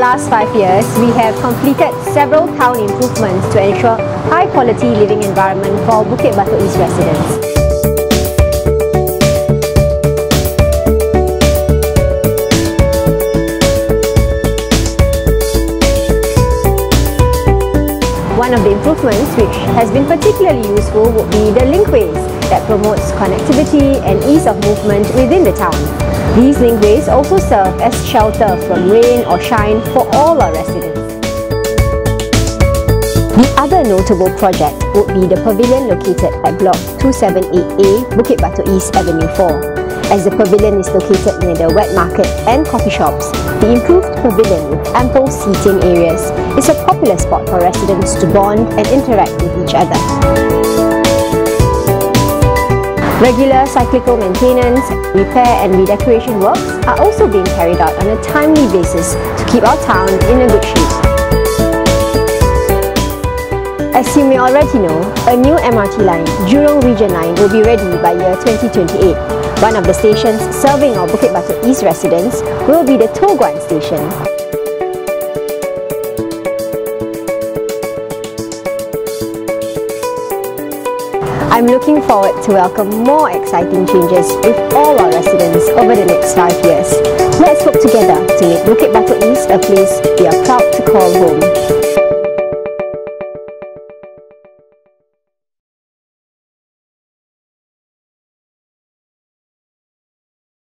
last five years, we have completed several town improvements to ensure high quality living environment for Bukit Batok East residents. One of the improvements which has been particularly useful would be the linkways that promotes connectivity and ease of movement within the town. These linkways also serve as shelter from rain or shine for all our residents. The other notable project would be the pavilion located at Block 278A, Bukit Batok East Avenue 4. As the pavilion is located near the wet market and coffee shops, the improved pavilion with ample seating areas is a popular spot for residents to bond and interact with each other. Regular cyclical maintenance, repair and redecoration works are also being carried out on a timely basis to keep our town in a good shape. As you may already know, a new MRT line, Jurong Region Line, will be ready by year 2028. One of the stations serving our Bukit Batok East residents will be the Toh Guan station. I'm looking forward to welcome more exciting changes with all our residents over the next five years. Let's work together to make Bukit Batok East a place we are proud to call home.